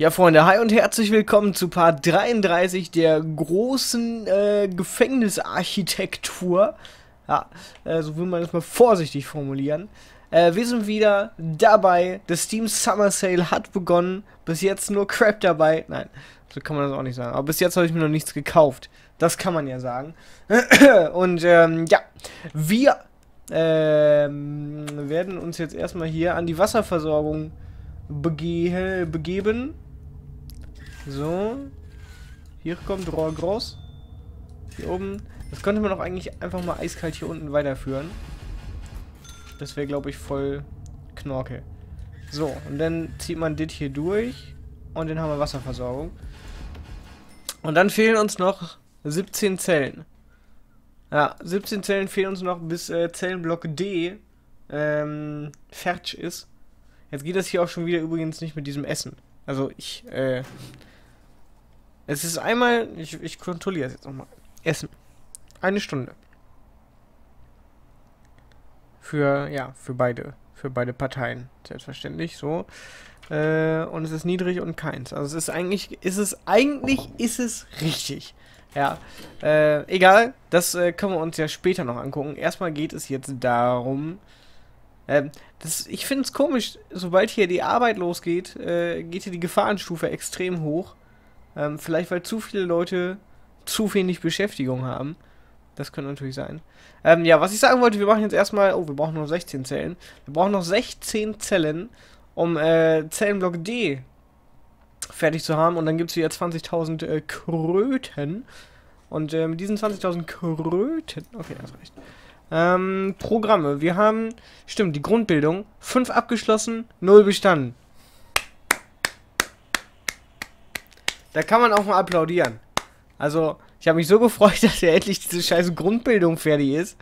Ja, Freunde, hi und herzlich willkommen zu Part 33 der großen äh, Gefängnisarchitektur. Ja, äh, so will man das mal vorsichtig formulieren. Äh, wir sind wieder dabei. Das Steam Summer Sale hat begonnen. Bis jetzt nur Crap dabei. Nein, so kann man das auch nicht sagen. Aber bis jetzt habe ich mir noch nichts gekauft. Das kann man ja sagen. und ähm, ja, wir ähm, werden uns jetzt erstmal hier an die Wasserversorgung bege begeben. So. Hier kommt Rohr groß. Hier oben. Das könnte man auch eigentlich einfach mal eiskalt hier unten weiterführen. Das wäre, glaube ich, voll Knorke. So, und dann zieht man das hier durch. Und dann haben wir Wasserversorgung. Und dann fehlen uns noch 17 Zellen. Ja, 17 Zellen fehlen uns noch, bis äh, Zellenblock D ähm, fertig ist. Jetzt geht das hier auch schon wieder übrigens nicht mit diesem Essen. Also ich, äh, es ist einmal, ich, ich kontrolliere es jetzt nochmal. Essen. Eine Stunde. Für, ja, für beide, für beide Parteien. Selbstverständlich, so. Äh, und es ist niedrig und keins. Also es ist eigentlich, ist es, eigentlich ist es richtig. Ja, äh, egal, das äh, können wir uns ja später noch angucken. Erstmal geht es jetzt darum, ähm, das, ich finde es komisch, sobald hier die Arbeit losgeht, äh, geht hier die Gefahrenstufe extrem hoch. Ähm, vielleicht weil zu viele Leute zu wenig Beschäftigung haben. Das könnte natürlich sein. Ähm, ja, was ich sagen wollte, wir machen jetzt erstmal. Oh, wir brauchen noch 16 Zellen. Wir brauchen noch 16 Zellen, um äh, Zellenblock D fertig zu haben. Und dann gibt es hier 20.000 äh, Kröten. Und äh, mit diesen 20.000 Kröten. Okay, das reicht. Ähm, Programme. Wir haben, stimmt, die Grundbildung. 5 abgeschlossen, 0 bestanden. Da kann man auch mal applaudieren. Also, ich habe mich so gefreut, dass ja endlich diese scheiße Grundbildung fertig ist.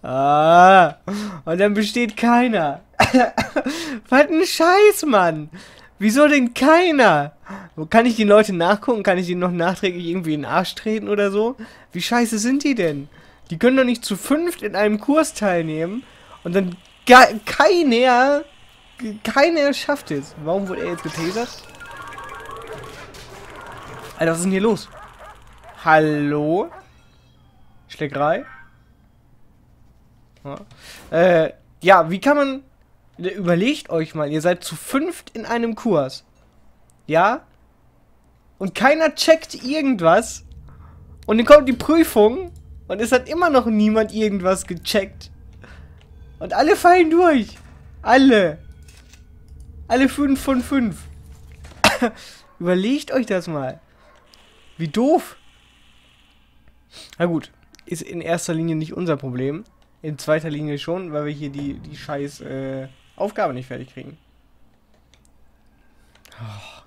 Ah, und dann besteht keiner. Was ein Scheiß, Mann. Wieso denn keiner? Kann ich die Leute nachgucken? Kann ich die noch nachträglich irgendwie in den Arsch treten oder so? Wie scheiße sind die denn? Die können doch nicht zu fünft in einem Kurs teilnehmen und dann keiner, keiner schafft es. Warum wurde er jetzt getasert? Alter, was ist denn hier los? Hallo? Schlägerei? Ja. Äh, ja, wie kann man... Überlegt euch mal, ihr seid zu fünft in einem Kurs. Ja? Und keiner checkt irgendwas. Und dann kommt die Prüfung. Und es hat immer noch niemand irgendwas gecheckt. Und alle fallen durch. Alle. Alle fünf von fünf. Überlegt euch das mal. Wie doof. Na gut, ist in erster Linie nicht unser Problem. In zweiter Linie schon, weil wir hier die, die scheiß äh, Aufgabe nicht fertig kriegen. Oh.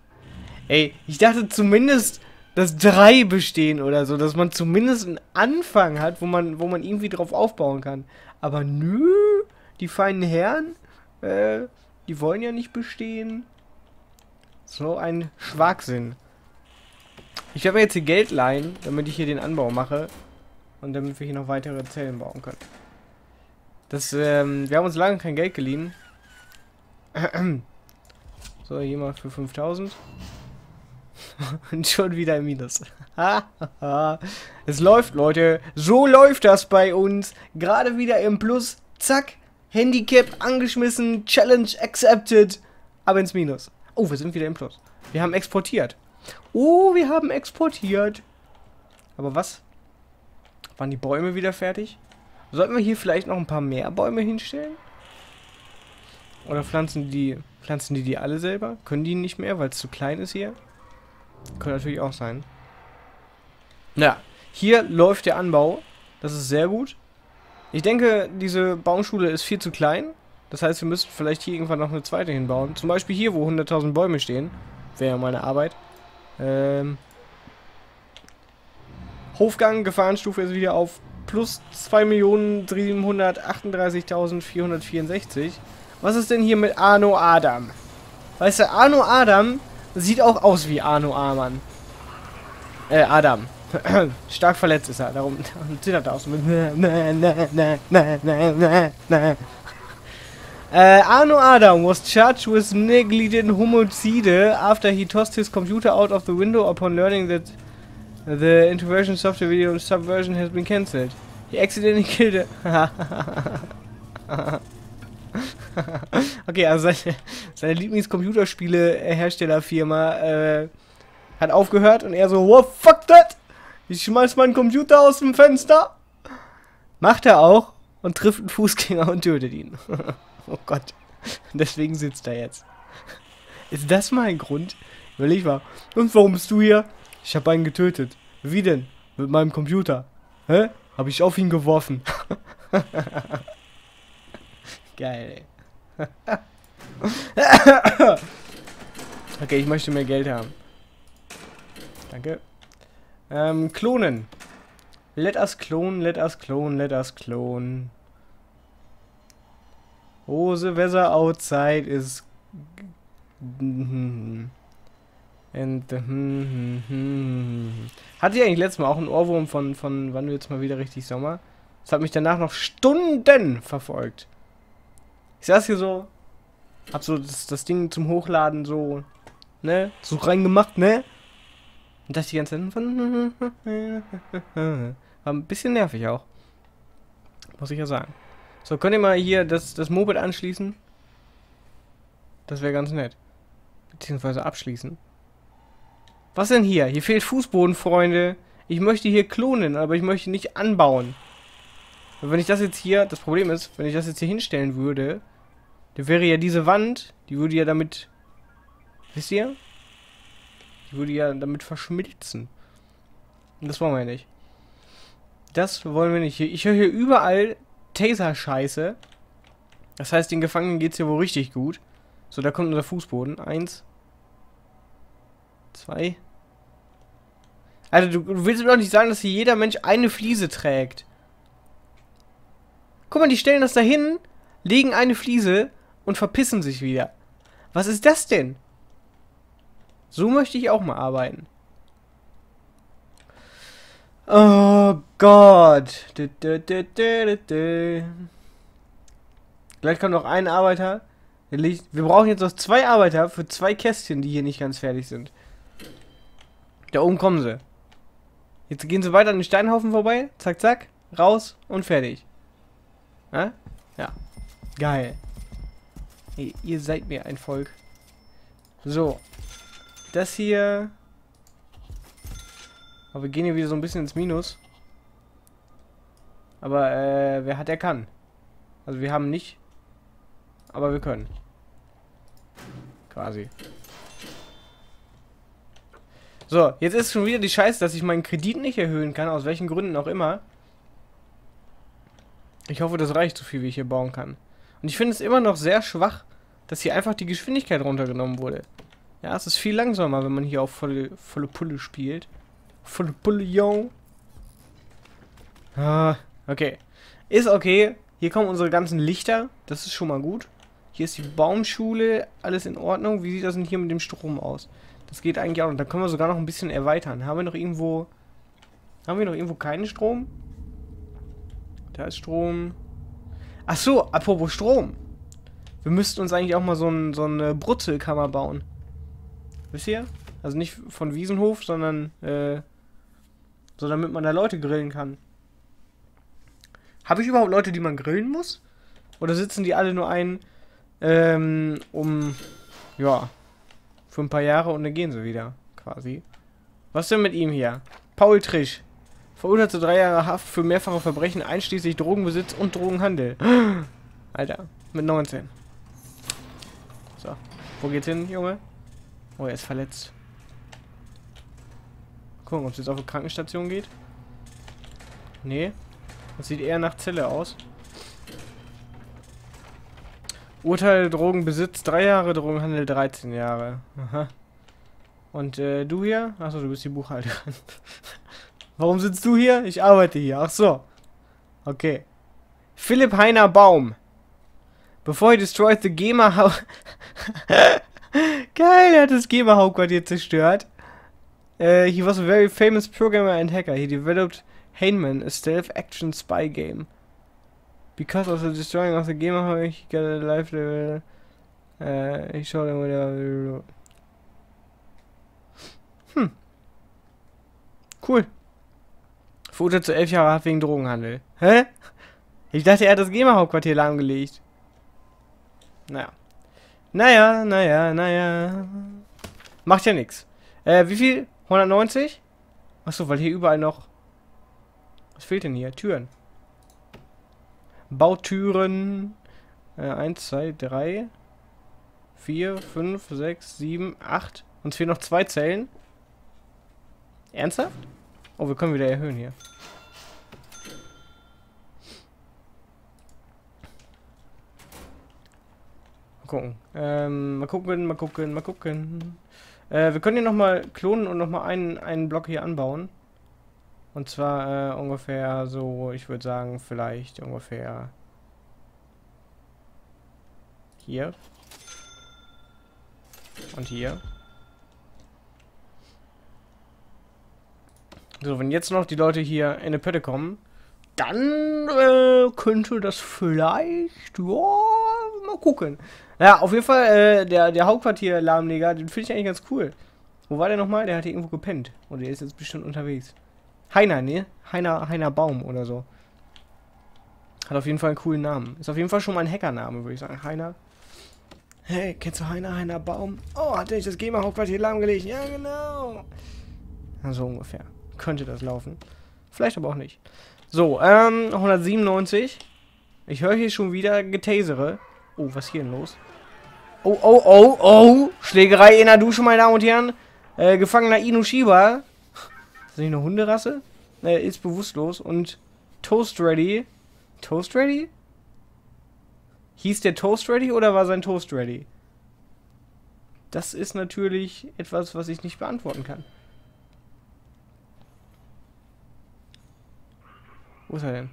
Ey, ich dachte zumindest, dass drei bestehen oder so, dass man zumindest einen Anfang hat, wo man, wo man irgendwie drauf aufbauen kann. Aber nö, die feinen Herren, äh, die wollen ja nicht bestehen. So ein Schwachsinn. Ich werde mir jetzt hier Geld leihen, damit ich hier den Anbau mache. Und damit wir hier noch weitere Zellen bauen können. Das, ähm, wir haben uns lange kein Geld geliehen. So, hier mal für 5000. Und schon wieder im Minus. es läuft, Leute. So läuft das bei uns. Gerade wieder im Plus. Zack. Handicap angeschmissen. Challenge accepted. Aber ins Minus. Oh, wir sind wieder im Plus. Wir haben exportiert. Oh, wir haben exportiert. Aber was? Waren die Bäume wieder fertig? Sollten wir hier vielleicht noch ein paar mehr Bäume hinstellen? Oder pflanzen die, pflanzen die die alle selber? Können die nicht mehr, weil es zu klein ist hier? Könnte natürlich auch sein. Ja, hier läuft der Anbau. Das ist sehr gut. Ich denke, diese Baumschule ist viel zu klein. Das heißt, wir müssten vielleicht hier irgendwann noch eine zweite hinbauen. Zum Beispiel hier, wo 100.000 Bäume stehen. Wäre ja meine Arbeit. Ähm, Hofgang, Gefahrenstufe ist wieder auf plus 2.738.464. Was ist denn hier mit Arno Adam? Weißt du, Arno Adam sieht auch aus wie Arno Amann. Äh, Adam. Stark verletzt ist er, darum zittert er auch so. Uh, Arno Adam was charged with negligent homicide after he tossed his computer out of the window upon learning that the introversion software video subversion has been cancelled. He accidentally killed a... okay, also seine, seine Lieblingscomputerspiele-Herstellerfirma äh, hat aufgehört und er so, wow, fuck that! Ich schmeiß meinen Computer aus dem Fenster. Macht er auch und trifft einen Fußgänger und tötet ihn. oh Gott. Deswegen sitzt er jetzt. Ist das mal ein Grund? Überleg mal. Und warum bist du hier? Ich habe einen getötet. Wie denn? Mit meinem Computer. Hä? Habe ich auf ihn geworfen. Geil, ey. okay, ich möchte mehr Geld haben. Danke. Ähm, klonen. Let us clone, let us clone, let us clone. The weather outside is... And... Hatte ich eigentlich letztes Mal auch einen Ohrwurm von, von wann wird es mal wieder richtig Sommer? Das hat mich danach noch Stunden verfolgt. Ich saß hier so, hab so das, das Ding zum Hochladen so, ne, so reingemacht, ne? Und das die ganze Zeit. War ein bisschen nervig auch. Muss ich ja sagen. So, könnt ihr mal hier das, das Moped anschließen? Das wäre ganz nett. Beziehungsweise abschließen. Was denn hier? Hier fehlt Fußboden, Freunde. Ich möchte hier klonen, aber ich möchte nicht anbauen. Und wenn ich das jetzt hier... Das Problem ist, wenn ich das jetzt hier hinstellen würde, dann wäre ja diese Wand, die würde ja damit... Wisst ihr? Die würde ja damit verschmilzen. Und das wollen wir ja nicht. Das wollen wir nicht. Ich höre hier überall Taser-Scheiße. Das heißt, den Gefangenen geht es hier wohl richtig gut. So, da kommt unser Fußboden. Eins. Zwei. Alter, du, du willst mir doch nicht sagen, dass hier jeder Mensch eine Fliese trägt. Guck mal, die stellen das da hin, legen eine Fliese und verpissen sich wieder. Was ist das denn? So möchte ich auch mal arbeiten. Oh Gott. Gleich kommt noch ein Arbeiter. Wir brauchen jetzt noch zwei Arbeiter für zwei Kästchen, die hier nicht ganz fertig sind. Da oben kommen sie. Jetzt gehen sie weiter an den Steinhaufen vorbei. Zack, zack. Raus und fertig. Ja? Ja. Geil. Hey, ihr seid mir ein Volk. So. Das hier aber wir gehen hier wieder so ein bisschen ins Minus. Aber, äh, wer hat, der kann. Also wir haben nicht, aber wir können. Quasi. So, jetzt ist schon wieder die Scheiße, dass ich meinen Kredit nicht erhöhen kann, aus welchen Gründen auch immer. Ich hoffe, das reicht so viel, wie ich hier bauen kann. Und ich finde es immer noch sehr schwach, dass hier einfach die Geschwindigkeit runtergenommen wurde. Ja, es ist viel langsamer, wenn man hier auf volle, volle Pulle spielt. Von Bouillon. Ah, okay. Ist okay. Hier kommen unsere ganzen Lichter. Das ist schon mal gut. Hier ist die Baumschule. Alles in Ordnung. Wie sieht das denn hier mit dem Strom aus? Das geht eigentlich auch. Und da können wir sogar noch ein bisschen erweitern. Haben wir noch irgendwo... Haben wir noch irgendwo keinen Strom? Da ist Strom. Ach so, apropos Strom. Wir müssten uns eigentlich auch mal so, ein, so eine Brutzelkammer bauen. Wisst ihr? Also nicht von Wiesenhof, sondern äh, so, damit man da Leute grillen kann. Habe ich überhaupt Leute, die man grillen muss? Oder sitzen die alle nur ein, ähm, um, ja, für ein paar Jahre und dann gehen sie wieder, quasi. Was denn mit ihm hier? Paul Trisch. Verurteilt zu drei Jahre Haft für mehrfache Verbrechen, einschließlich Drogenbesitz und Drogenhandel. Alter, mit 19. So, wo geht's hin, Junge? Oh, er ist verletzt. Gucken, ob es jetzt auf eine Krankenstation geht. Nee. Das sieht eher nach Zelle aus. Urteil Drogenbesitz 3 Jahre, Drogenhandel 13 Jahre. Aha. Und äh, du hier? Achso, du bist die Buchhalterin. Warum sitzt du hier? Ich arbeite hier. Ach so. Okay. Philipp Heiner Baum. Before he destroyed the GEMA Geil, er hat das GEMA Hauptquartier zerstört. Uh, he was a very famous programmer and hacker. He developed Hainman, a stealth action spy game. Because of the destroying of the game, ich get a live level. Äh, ich schaue dann wieder. Hm. Cool. Verurteilt zu elf Jahre Haft wegen Drogenhandel. Hä? Ich dachte, er hat das GEMA-Hauptquartier lahmgelegt. Naja. Naja, naja, naja. Macht ja nichts. Äh, wie viel? 190? Achso, weil hier überall noch... Was fehlt denn hier? Türen. Bautüren. Äh, 1, 2, 3, 4, 5, 6, 7, 8. Uns fehlen noch zwei Zellen. Ernsthaft? Oh, wir können wieder erhöhen hier. Mal gucken. Ähm, mal gucken, mal gucken, mal gucken. Äh, wir können hier nochmal klonen und nochmal einen, einen Block hier anbauen. Und zwar äh, ungefähr so, ich würde sagen, vielleicht ungefähr hier. Und hier. So, wenn jetzt noch die Leute hier in eine Pötte kommen, dann äh, könnte das vielleicht, ja, mal gucken. Ja, auf jeden Fall, äh, der, der Hauptquartier-Lahmleger, den finde ich eigentlich ganz cool. Wo war der nochmal? Der hat hier irgendwo gepennt. Und der ist jetzt bestimmt unterwegs. Heiner, ne? Heiner, Heiner Baum oder so. Hat auf jeden Fall einen coolen Namen. Ist auf jeden Fall schon mal ein Hackername, würde ich sagen. Heiner. Hey, kennst du Heiner, Heiner Baum? Oh, hat der nicht das GEMA-Hauptquartier lahmgelegt? Ja, genau. So ungefähr. Könnte das laufen. Vielleicht aber auch nicht. So, ähm, 197. Ich höre hier schon wieder Getasere. Oh, was ist hier denn los? Oh, oh, oh, oh. Schlägerei in der Dusche, meine Damen und Herren. Äh, Gefangener Inushiba. Ist das nicht eine Hunderasse? Er ist bewusstlos. Und Toast Ready. Toast Ready? Hieß der Toast Ready oder war sein Toast Ready? Das ist natürlich etwas, was ich nicht beantworten kann. Wo ist er denn?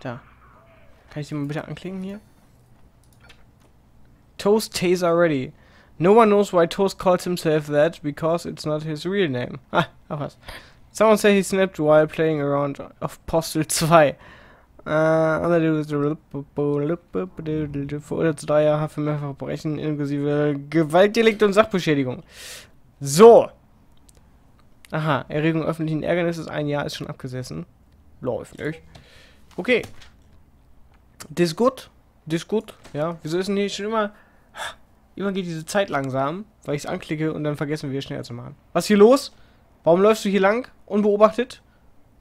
Da. Kann ich den mal bitte anklicken hier? Toast Taser Ready. No one knows why Toast calls himself that, because it's not his real name. Ah, ach was. Someone say he snapped while playing around of Postal 2. Äh, verurteilt zu drei Jahre für mehrfach Verbrechen inklusive Gewaltdelikt und Sachbeschädigung. So. Aha, Erregung öffentlichen Ärgernisses, ein Jahr ist schon abgesessen. Läuft nicht. Okay. Das ist gut. Das ist gut. Ja, wieso ist denn hier schon immer... Immer geht diese Zeit langsam, weil ich es anklicke und dann vergessen wir schneller zu machen. Was ist hier los? Warum läufst du hier lang? Unbeobachtet?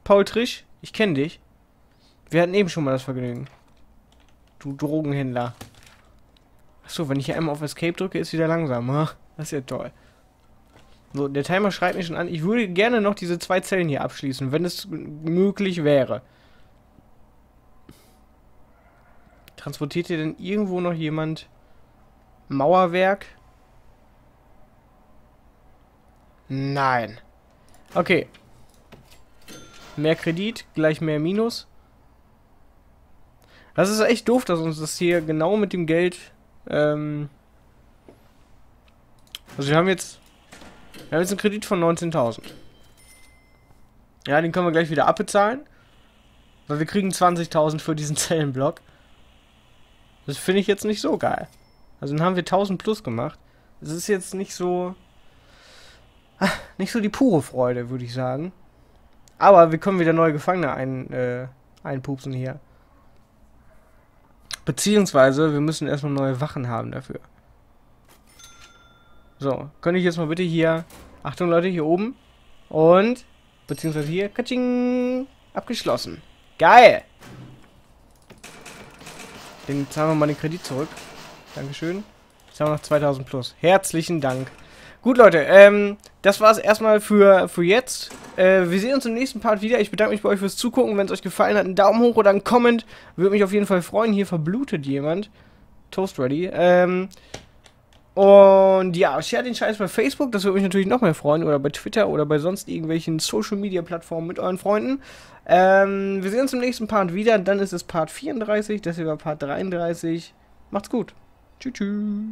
Paul Trisch, ich kenne dich. Wir hatten eben schon mal das Vergnügen. Du Drogenhändler. Achso, wenn ich hier einmal auf Escape drücke, ist wieder langsam. Ha? Das ist ja toll. So, der Timer schreibt mich schon an. Ich würde gerne noch diese zwei Zellen hier abschließen, wenn es möglich wäre. Transportiert hier denn irgendwo noch jemand Mauerwerk? Nein. Okay. Mehr Kredit, gleich mehr Minus. Das ist echt doof, dass uns das hier genau mit dem Geld... Ähm also wir haben jetzt... Wir haben jetzt einen Kredit von 19.000. Ja, den können wir gleich wieder abbezahlen. Weil wir kriegen 20.000 für diesen Zellenblock. Das finde ich jetzt nicht so geil. Also dann haben wir 1000 plus gemacht. Das ist jetzt nicht so... Nicht so die pure Freude, würde ich sagen. Aber wir können wieder neue Gefangene ein, äh, einpupsen hier. Beziehungsweise, wir müssen erstmal neue Wachen haben dafür. So, könnte ich jetzt mal bitte hier... Achtung Leute, hier oben. Und... Beziehungsweise hier... Katsching! Abgeschlossen. Geil! Den zahlen wir mal den Kredit zurück. Dankeschön. Jetzt haben wir noch 2000 plus. Herzlichen Dank. Gut, Leute, ähm, das war's erstmal für, für jetzt. Äh, wir sehen uns im nächsten Part wieder. Ich bedanke mich bei euch fürs Zugucken. Wenn es euch gefallen hat, einen Daumen hoch oder einen Comment. Würde mich auf jeden Fall freuen. Hier verblutet jemand. Toast ready. Ähm, und ja, share den Scheiß bei Facebook. Das würde mich natürlich noch mehr freuen. Oder bei Twitter oder bei sonst irgendwelchen Social Media Plattformen mit euren Freunden. Ähm, wir sehen uns im nächsten Part wieder. Dann ist es Part 34. Das hier war Part 33. Macht's gut. Tschüss. tschüss.